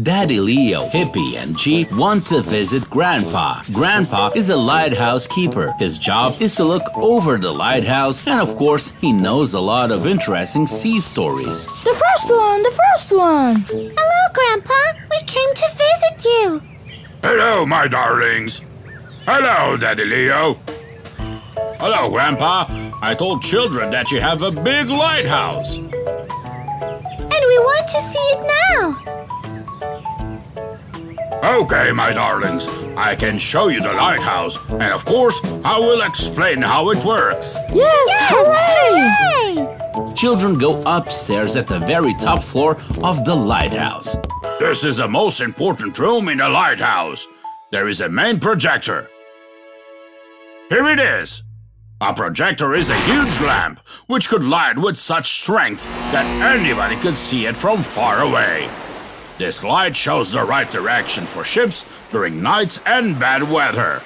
Daddy Leo, Hippie, and G want to visit Grandpa. Grandpa is a lighthouse keeper. His job is to look over the lighthouse, and of course, he knows a lot of interesting sea stories. The first one, the first one. Hello, Grandpa. We came to visit you. Hello, my darlings. Hello, Daddy Leo. Hello, Grandpa. I told children that you have a big lighthouse. And we want to see it now. Okay, my darlings, I can show you the lighthouse, and of course, I will explain how it works. Yes, hooray! Hey! Children go upstairs at the very top floor of the lighthouse. This is the most important room in the lighthouse. There is a main projector. Here it is. A projector is a huge lamp which could light with such strength that anybody could see it from far away. This light shows the right direction for ships during nights and bad weather.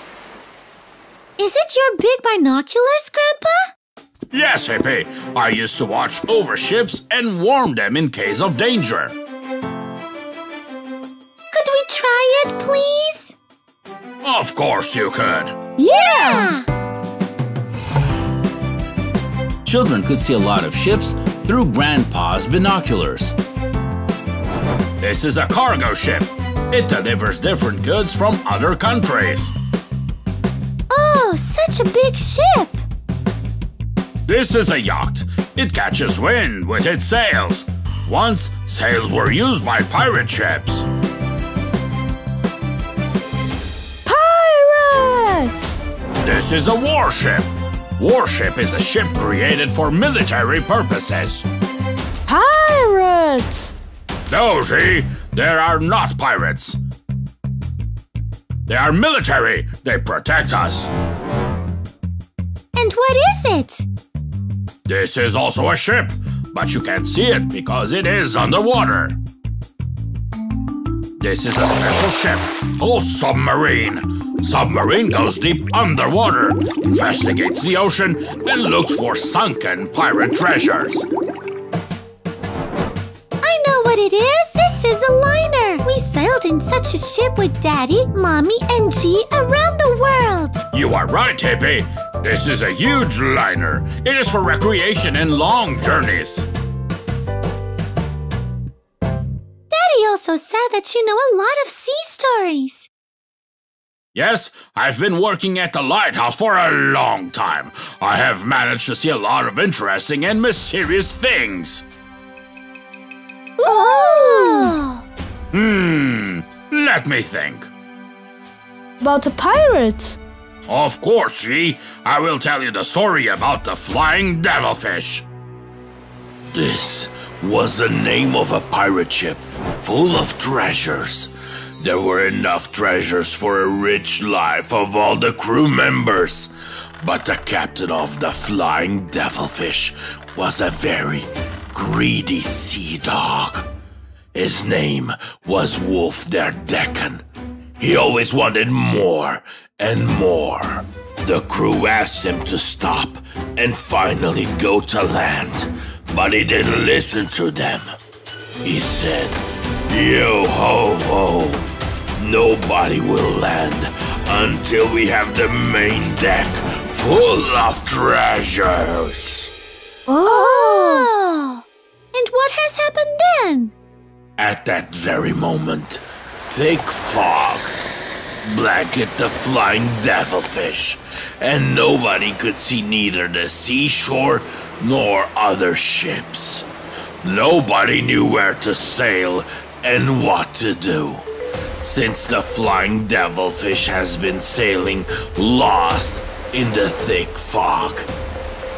Is it your big binoculars, Grandpa? Yes, Hippie, I used to watch over ships and warn them in case of danger. Could we try it, please? Of course you could. Yeah! Children could see a lot of ships through Grandpa's binoculars. This is a cargo ship. It delivers different goods from other countries. Oh, such a big ship. This is a yacht. It catches wind with its sails. Once, sails were used by pirate ships. Pirates! This is a warship. Warship is a ship created for military purposes. Pirates! No, see, there are not pirates. They are military. They protect us. And what is it? This is also a ship, but you can't see it because it is underwater. This is a special ship, a submarine. Submarine goes deep underwater, investigates the ocean, and looks for sunken pirate treasures. What it is. This is a liner. We sailed in such a ship with Daddy, Mommy, and G around the world. You are right, Hippie. This is a huge liner. It is for recreation and long journeys. Daddy also said that you know a lot of sea stories. Yes, I've been working at the lighthouse for a long time. I have managed to see a lot of interesting and mysterious things. Oh! Hmm, let me think. About the pirates. Of course, G. I will tell you the story about the flying devilfish. This was the name of a pirate ship full of treasures. There were enough treasures for a rich life of all the crew members. But the captain of the Flying Devilfish was a very greedy sea dog. His name was Wolf der Decken. He always wanted more and more. The crew asked him to stop and finally go to land, but he didn't listen to them. He said, Yo ho ho, nobody will land until we have the main deck full of treasures. Oh! At that very moment, thick fog blanket the flying devilfish, and nobody could see neither the seashore nor other ships. Nobody knew where to sail and what to do. Since the flying devilfish has been sailing lost in the thick fog.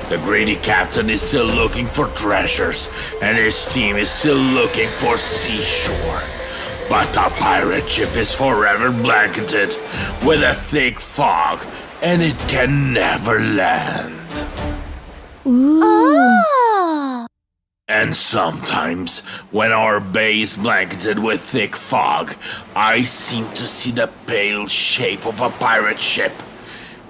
The greedy captain is still looking for treasures, and his team is still looking for seashore. But the pirate ship is forever blanketed with a thick fog, and it can never land. Oh! And sometimes, when our bay is blanketed with thick fog, I seem to see the pale shape of a pirate ship.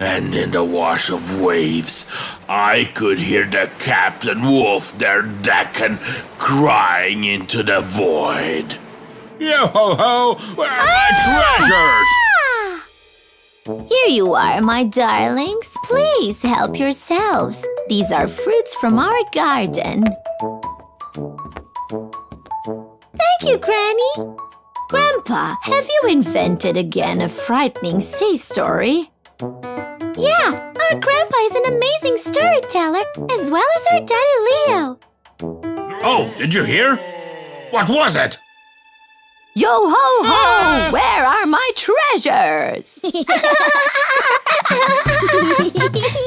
And in the wash of waves, I could hear the Captain Wolf der Decken crying into the void. Yo ho ho! Where are my treasures? Ah! Here you are, my darlings. Please help yourselves. These are fruits from our garden. Thank you, Granny. Grandpa, have you invented again a frightening sea story? Yeah, our grandpa is an amazing storyteller, as well as our daddy Leo. Oh, did you hear? What was it? Yo ho ho! Ah! Where are my treasures?